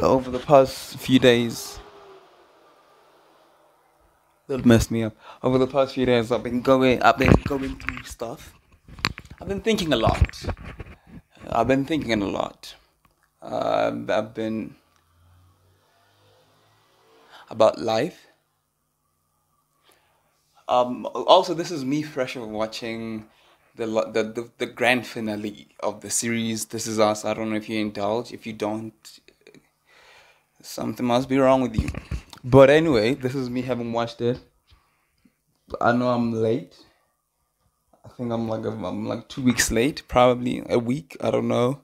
over the past few days, that messed me up. Over the past few days, I've been going, I've been going through stuff. I've been thinking a lot. I've been thinking a lot. Uh, I've been about life. Um, also, this is me fresh of watching the, the the the grand finale of the series. This is us. I don't know if you indulge. If you don't, something must be wrong with you. But anyway, this is me having watched it. I know I'm late. I think I'm like I'm like two weeks late, probably a week. I don't know.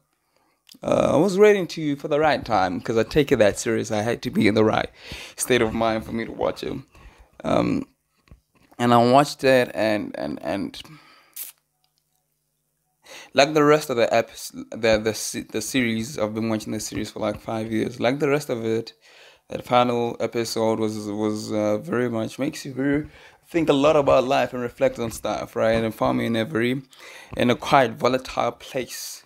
Uh, I was waiting to you for the right time because I take it that serious. I had to be in the right state of mind for me to watch it. Um, and I watched it, and and and like the rest of the apps, the the the series. I've been watching the series for like five years. Like the rest of it, that final episode was was uh, very much makes you very think a lot about life and reflect on stuff, right? And found me in a very in a quite volatile place,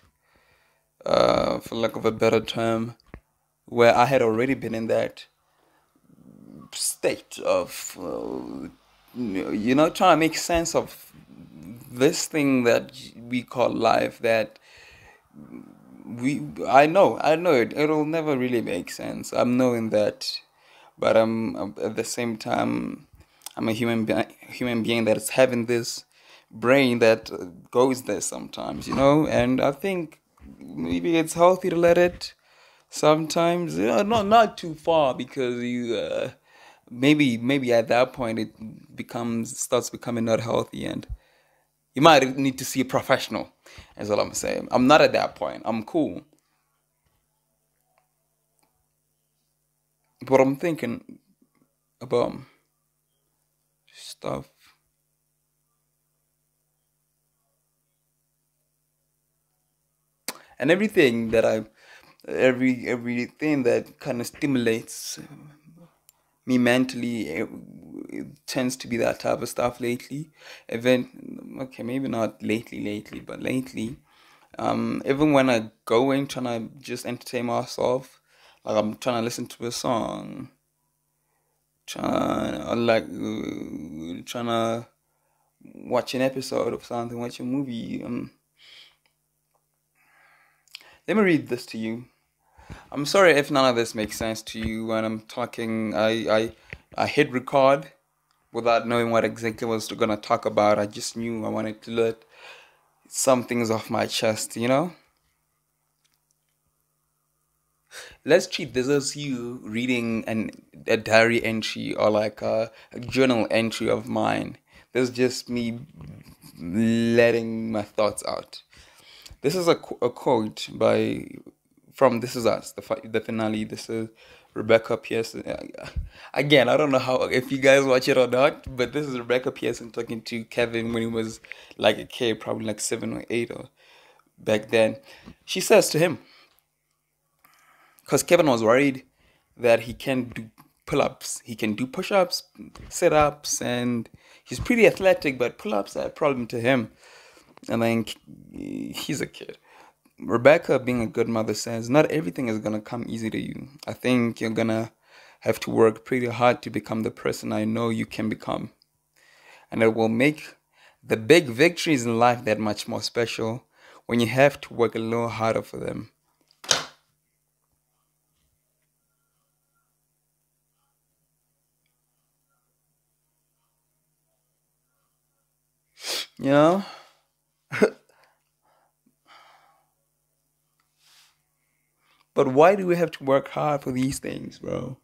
uh, for lack of a better term, where I had already been in that state of uh, you know trying to make sense of this thing that we call life that we I know I know it it'll never really make sense. I'm knowing that but I'm at the same time I'm a human be- human being that's having this brain that goes there sometimes you know? And I think maybe it's healthy to let it sometimes you know, not not too far because you uh, maybe maybe at that point it becomes starts becoming not healthy and you might need to see a professional, is all I'm saying. I'm not at that point. I'm cool. But I'm thinking about stuff. And everything that I, every everything that kind of stimulates me mentally it, it, tends to be that type of stuff lately. Even okay maybe not lately lately but lately um, even when i go in trying to just entertain myself like i'm trying to listen to a song trying like uh, trying to watch an episode of something watch a movie um, let me read this to you I'm sorry if none of this makes sense to you when I'm talking. I I I hit record without knowing what exactly I was gonna talk about. I just knew I wanted to let some things off my chest, you know. Let's treat this as you reading an a diary entry or like a, a journal entry of mine. This is just me letting my thoughts out. This is a, a quote by from This Is Us, the the finale. This is Rebecca Pearson. Uh, again, I don't know how if you guys watch it or not, but this is Rebecca Pearson talking to Kevin when he was like a kid, probably like seven or eight or back then. She says to him, because Kevin was worried that he can't do pull-ups, he can do push-ups, sit-ups, and he's pretty athletic, but pull-ups are a problem to him. And then he's a kid. Rebecca, being a good mother, says not everything is gonna come easy to you. I think you're gonna have to work pretty hard to become the person I know you can become. And it will make the big victories in life that much more special when you have to work a little harder for them. You know? But why do we have to work hard for these things, bro?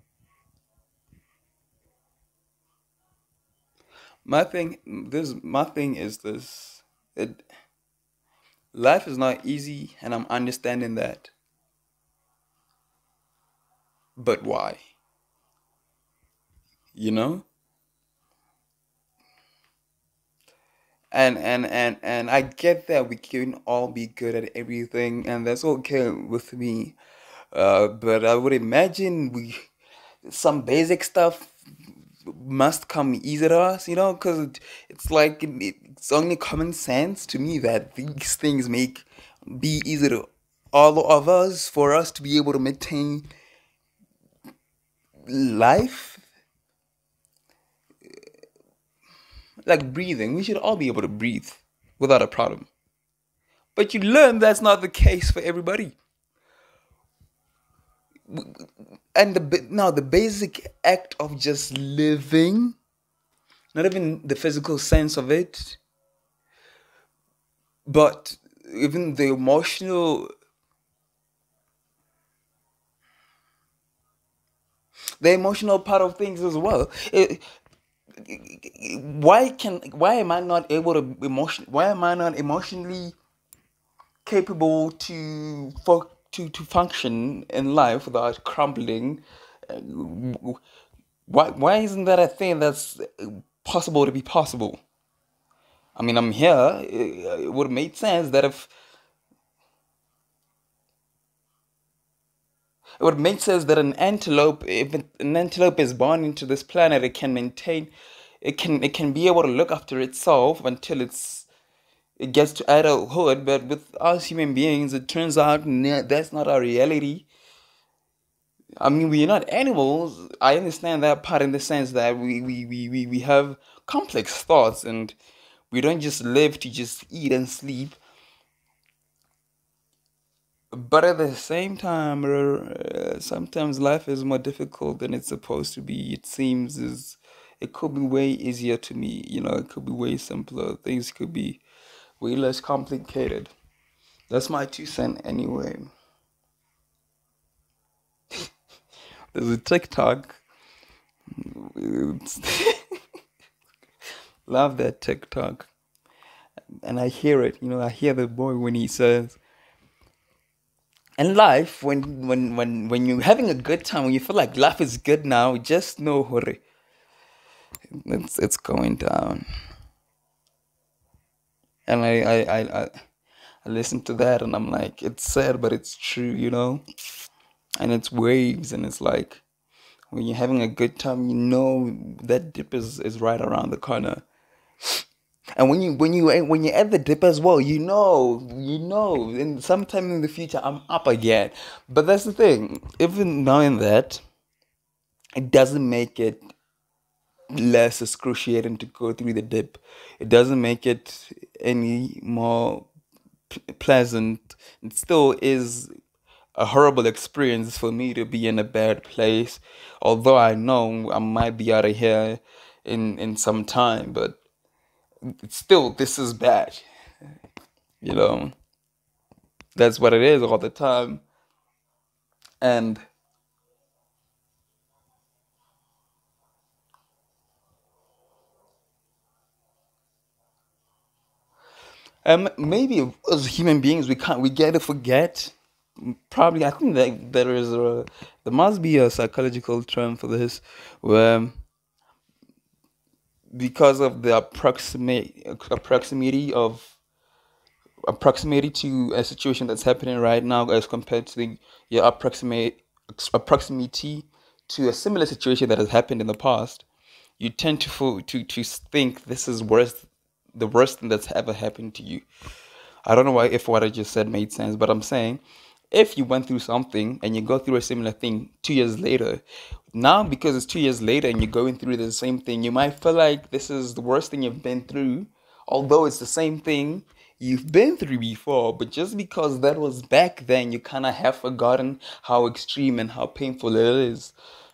My thing, this my thing is this: it, life is not easy, and I'm understanding that. But why? You know. And and and and I get that we can all be good at everything, and that's okay with me. Uh, but I would imagine we some basic stuff must come easy to us, you know, because it's like it's only common sense to me that these things make be easy to all of us for us to be able to maintain life. Like breathing we should all be able to breathe without a problem. But you learn that's not the case for everybody and the now the basic act of just living not even the physical sense of it but even the emotional the emotional part of things as well. It, why can why am i not able to emotion why am i not emotionally capable to for to to function in life without crumbling uh, why why isn't that a thing that's possible to be possible? I mean i'm here. It would have made sense that if it would make sense that an antelope, if an antelope is born into this planet, it can maintain, it can it can be able to look after itself until it's it gets to adulthood. But with us human beings, it turns out that's not our reality. I mean, we're not animals. I understand that part in the sense that we we, we, we, we have complex thoughts and we don't just live to just eat and sleep but at the same time uh, sometimes life is more difficult than it's supposed to be it seems is it could be way easier to me you know it could be way simpler things could be way less complicated. That's my two cent anyway. There's a tiktok. Love that tiktok. And i hear it. You know i hear the boy when he says in life when when when when you're having a good time when you feel like life is good now just know hurry. It's it's going down and I, I i i to that and i'm like it's sad but it's true you know and it's waves and it's like when you're having a good time you know that dip is is right around the corner and when you when you when you're at the dip as well, you know, you know, in sometime in the future I'm up again. But that's the thing. Even knowing that, it doesn't make it less excruciating to go through the dip. It doesn't make it any more p- pleasant. It still is a horrible experience for me to be in a bad place. Although I know I might be out of here in in some time, but still this is bad you know that's what it is all the time and um, maybe as human beings we can't we get to forget. Probably i think that there is a there must be a psychological term for this where because of the approximate proximity of proximity to a situation that's happening right now as compared to the, your approximate proximity to a similar situation that has happened in the past, you tend to to to think this is worse, the worst thing that's ever happened to you. I don't know why if what I just said made sense, but I'm saying if you went through something and you go through a similar thing two years later, now because it's two years later and you're going through the same thing, you might feel like this is the worst thing you've been through, although it's the same thing you've been through before. But just because that was back then, you kind of have forgotten how extreme and how painful it is.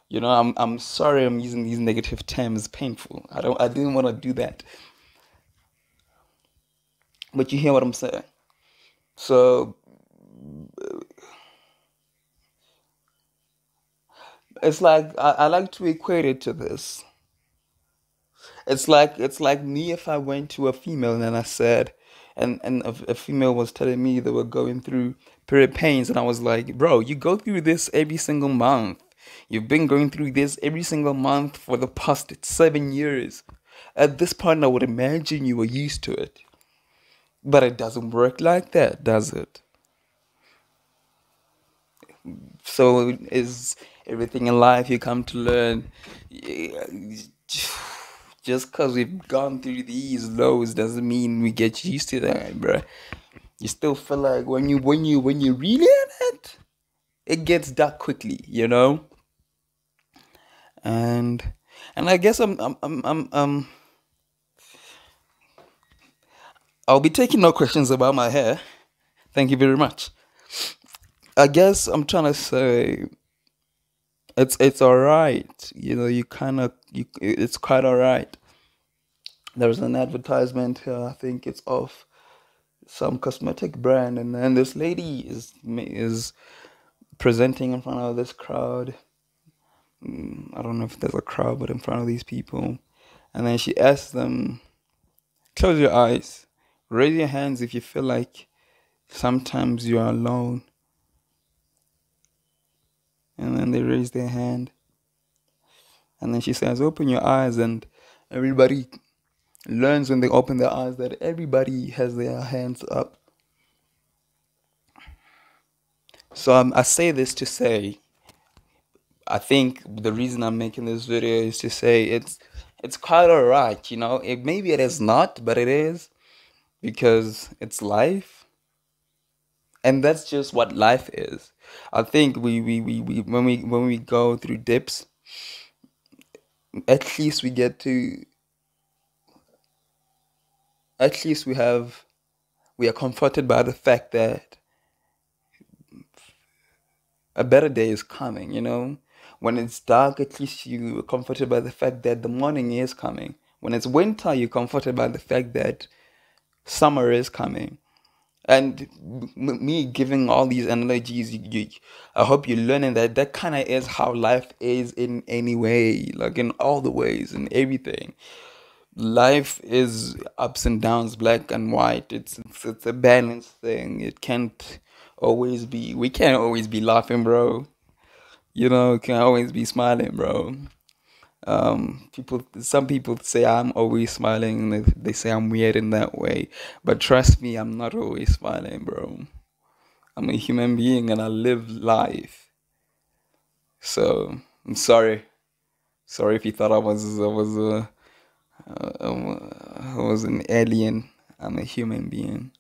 You know, I'm I'm sorry I'm using these negative terms, painful. I don't I didn't want to do that. But you hear what I'm saying. So it's like I, I like to equate it to this. It's like it's like me if I went to a female and I said, and and a, a female was telling me they were going through period pains, and I was like, bro, you go through this every single month. You've been going through this every single month for the past seven years. At this point, I would imagine you were used to it. But it doesn't work like that, does it? So is everything in life you come to learn. Just because we've gone through these lows doesn't mean we get used to them, bro. you still feel like when you when you when you really in it, it gets dark quickly, you know. And and I guess I'm I'm I'm, I'm um I'll be taking no questions about my hair. Thank you very much. I guess I'm trying to say it's it's all right. You know, you kind of you it's quite all right. There's an advertisement here. I think it's of some cosmetic brand, and then this lady is is presenting in front of this crowd. Mm, I don't know if there's a crowd, but in front of these people, and then she asks them, "Close your eyes, raise your hands if you feel like sometimes you are alone." And then they raise their hand. And then she says, Open your eyes. And everybody learns when they open their eyes that everybody has their hands up. So um, I say this to say, I think the reason I'm making this video is to say it's it's quite alright, you know. It maybe it is not, but it is because it's life, and that's just what life is. I think we, we, we, we when we when we go through dips, at least we get to at least we have we are comforted by the fact that a better day is coming, you know? When it's dark, at least you are comforted by the fact that the morning is coming. When it's winter, you're comforted by the fact that summer is coming. And me giving all these analogies i hope you're learning that that kind of is how life is in any way like in all the ways and everything. Life is ups and downs black and white. It's, it's it's a balanced thing. It can't always be we can't always be laughing bro. You know can always be smiling bro um, people, some people say I'm always smiling. They, they say I'm weird in that way, but trust me, I'm not always smiling, bro. I'm a human being and I live life. So I'm sorry, sorry if you thought I was I was a uh, um, I was an alien. I'm a human being.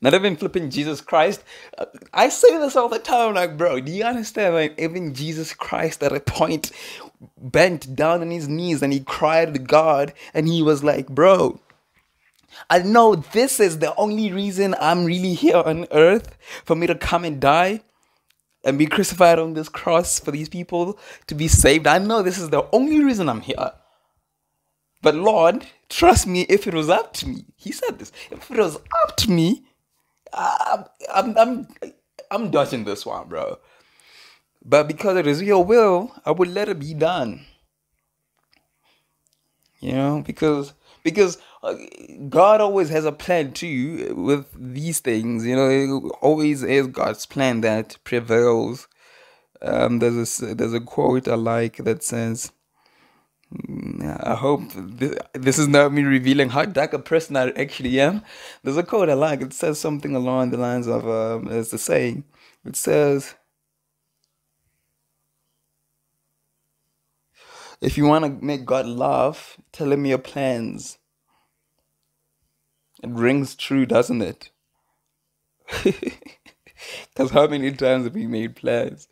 Not even flipping Jesus Christ. Uh, I say this all the time, like, bro, do you understand? Like, even Jesus Christ at a point bent down on his knees and he cried to God and he was like, bro, I know this is the only reason I'm really here on earth for me to come and die and be crucified on this cross for these people to be saved. I know this is the only reason I'm here. But Lord, trust me, if it was up to me, he said this, if it was up to me, I'm, I'm, I'm, I'm dodging this one, bro. But because it is your will, I would let it be done. You know, because because uh, God always has a plan too with these things. You know, it always is God's plan that prevails. Um, there's a there's a quote I like that says, I hope this, this is not me revealing how dark a person I actually am. There's a quote I like. It says something along the lines of, um, the saying, it says, if you want to make God laugh, tell him your plans. It rings true, doesn't it? Because how many times have we made plans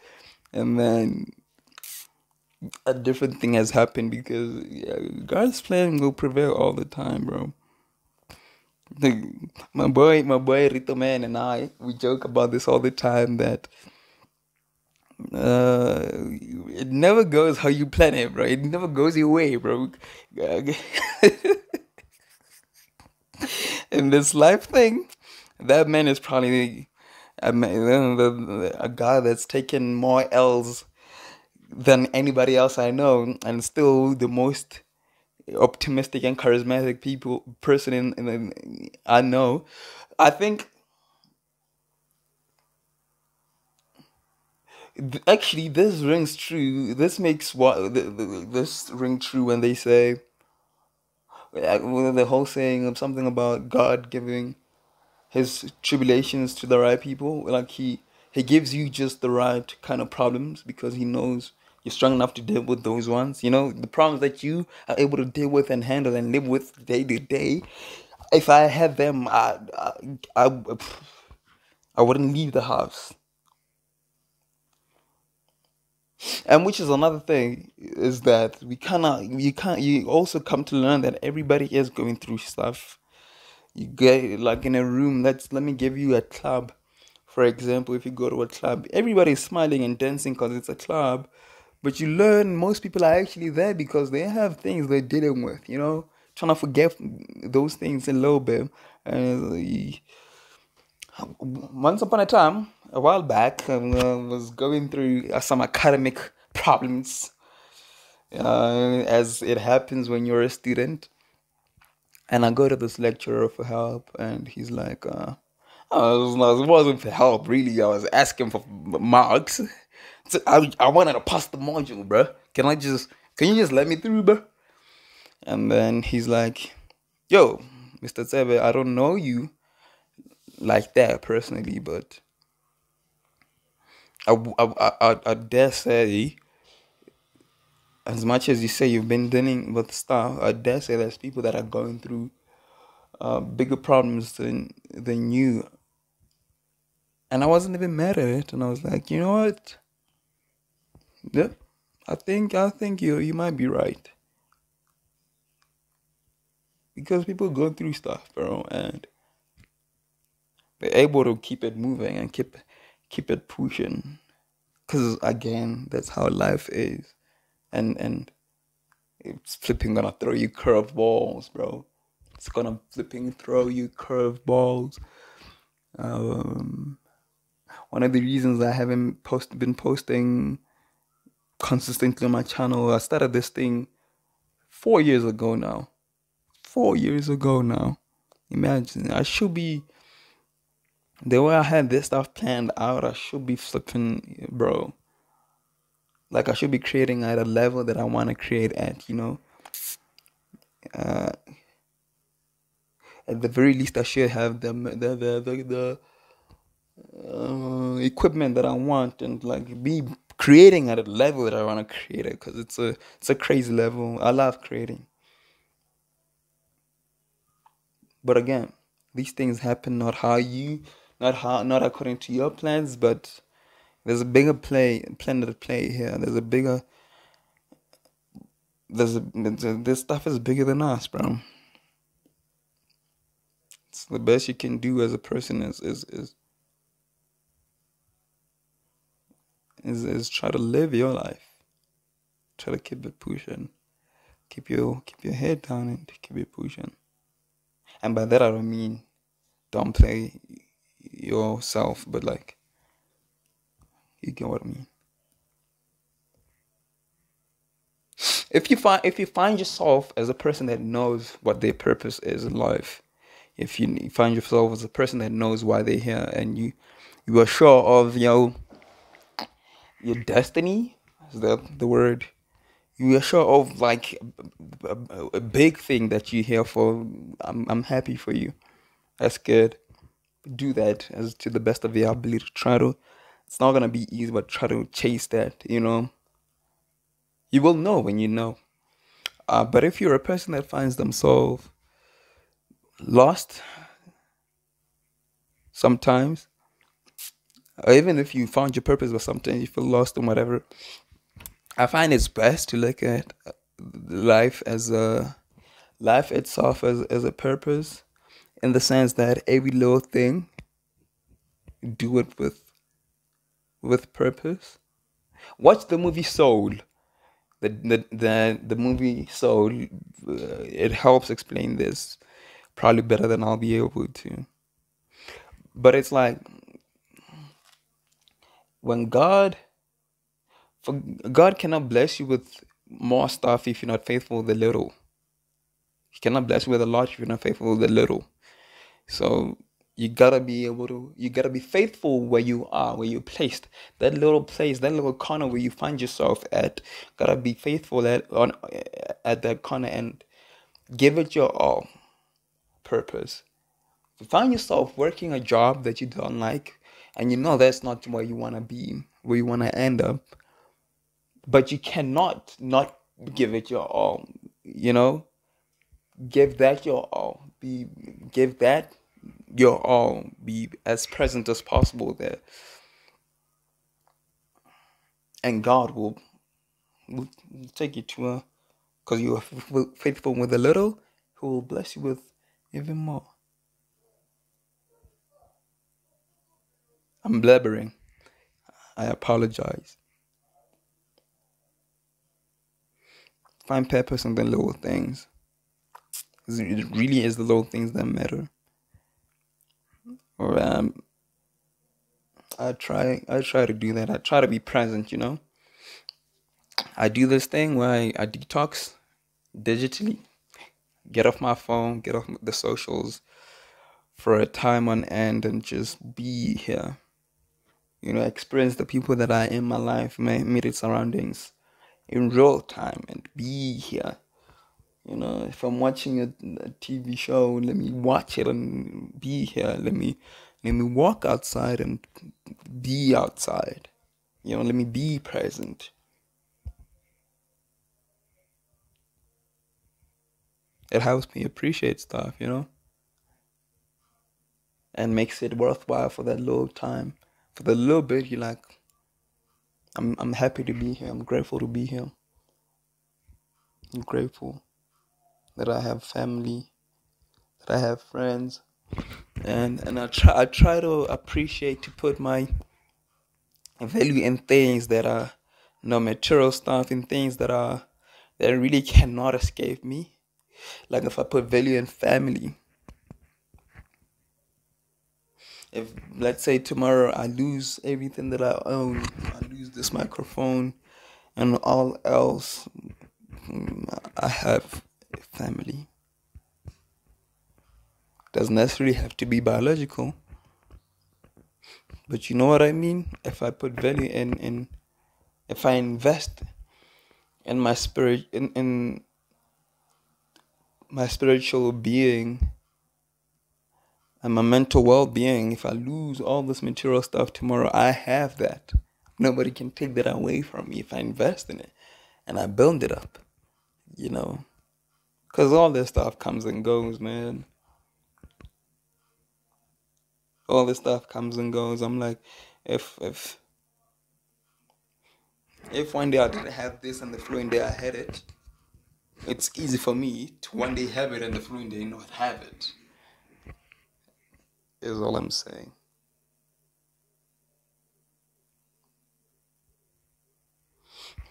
and then a different thing has happened because yeah, God's plan will prevail all the time, bro. My boy, my boy Rito Man and I, we joke about this all the time that uh, it never goes how you plan it, bro. It never goes your way, bro. In this life thing, that man is probably a, a, guy that's taken more L's than anybody else I know, and still the most optimistic and charismatic people person in, in I know. I think actually this rings true. This makes what this ring true when they say the whole saying of something about God giving his tribulations to the right people. Like he he gives you just the right kind of problems because he knows you're strong enough to deal with those ones. You know, the problems that you are able to deal with and handle and live with day to day. if I had them, I, I, I, I wouldn't leave the house. And which is another thing is that we cannot, you can't, you also come to learn that everybody is going through stuff. You get like in a room. Let's let me give you a club, for example. If you go to a club, everybody's smiling and dancing because it's a club, but you learn most people are actually there because they have things they're dealing with. You know, trying to forget those things a little bit. And uh, once upon a time, a while back, I uh, was going through uh, some academic problems, uh, as it happens when you're a student. And I go to this lecturer for help, and he's like, uh, oh, it wasn't for help, really. I was asking for marks. So I, I wanted to pass the module, bro. Can I just, can you just let me through, bro? And then he's like, yo, Mr. Tsebe, I don't know you like that personally, but I, I, I, I dare say, as much as you say you've been dealing with stuff, I dare say there's people that are going through uh, bigger problems than than you. And I wasn't even mad at it, and I was like, you know what? Yep, I think I think you you might be right because people go through stuff, bro, and they're able to keep it moving and keep keep it pushing. Cause again, that's how life is, and and it's flipping gonna throw you curveballs, bro. It's gonna flipping throw you curveballs. Um, one of the reasons I haven't post been posting consistently on my channel, I started this thing four years ago now four years ago now. Imagine, I should be the way I had this stuff planned out. I should be flipping, bro. Like I should be creating at a level that I want to create at. You know. Uh, at the very least, I should have the the the the, the uh, equipment that I want and like be creating at a level that I want to create it because it's a it's a crazy level. I love creating. But again, these things happen not how you, not how, not according to your plans, but there's a bigger play, plan at play here. There's a bigger, there's a, this stuff is bigger than us, bro. It's the best you can do as a person is is is is, is try to live your life. Try to keep it pushing. Keep your keep your head down and keep it pushing. And by that I don't mean don't play yourself, but like you get what I mean. If you find if you find yourself as a person that knows what their purpose is in life, if you find yourself as a person that knows why they're here and you you are sure of you know your destiny is that the word you are sure of like a, a, a, big thing that you're here for, I'm I'm happy for you. That's good. Do that as to the best of your ability. Try to. It's not gonna be easy, but try to chase that. You know. You will know when you know. Uh, but if you're a person that finds themselves lost, sometimes, or even if you found your purpose, but sometimes you feel lost and whatever, I find it's best to look at life as a life itself as, as a purpose in the sense that every little thing do it with with purpose. Watch the movie Soul. The the the, the movie Soul uh, it helps explain this probably better than I'll be able to. But it's like when God for God cannot bless you with more stuff if you're not faithful with the little. He cannot bless you with a lot if you're not faithful with the little. So you gotta be able to you gotta be faithful where you are, where you're placed. That little place, that little corner where you find yourself at, gotta be faithful at on at that corner and give it your all purpose. If you find yourself working a job that you don't like and you know that's not where you wanna be, where you wanna end up, but you cannot not give it your all you know give that your all. Be give that your all. Be as present as possible there. And God will, will take you to a because you are faithful with a little, He will bless you with even more. I'm blabbering. I apologize. Find purpose in the little things. It really is the little things that matter. Or um, I try. I try to do that. I try to be present. You know. I do this thing where I, I detox digitally, get off my phone, get off the socials for a time on end, and just be here. You know, experience the people that are in my life, my immediate surroundings in real time and be here. You know, if I'm watching a, a TV show, let me watch it and be here. Let me let me walk outside and be outside. You know, let me be present. It helps me appreciate stuff, you know? And makes it worthwhile for that little time. For the little bit you like, I'm I'm happy to be here. I'm grateful to be here. I'm grateful that I have family, that I have friends, and and I try I try to appreciate to put my value in things that are no material stuff in things that are that really cannot escape me. Like if I put value in family. If let's say tomorrow I lose everything that I own, I lose this microphone and all else I have family. Doesn't necessarily have to be biological. But you know what I mean? If I put value in, in if I invest in my spirit in, in my spiritual being and my mental well being, if I lose all this material stuff tomorrow, I have that. Nobody can take that away from me if I invest in it and I build it up you know, because all this stuff comes and goes, man. All this stuff comes and goes. I'm like, if if if one day I didn't have this and the following day I had it, it's easy for me to one day have it and the following day not have it. Is all I'm saying.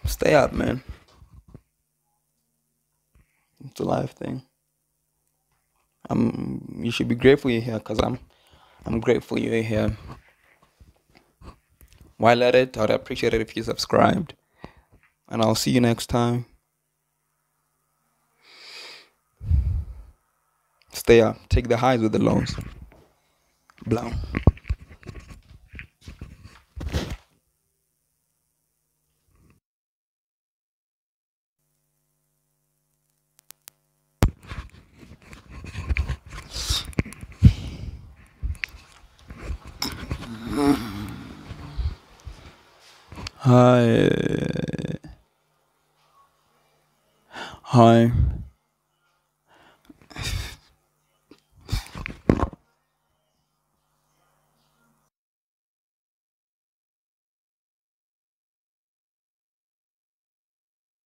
Stay up, man. It's a life thing. I'm. You should be grateful you're here, cause I'm. I'm grateful you're here. While at it, I'd appreciate it if you subscribed. And I'll see you next time. Stay up. Take the highs with the lows. Blow. Hej. Hej.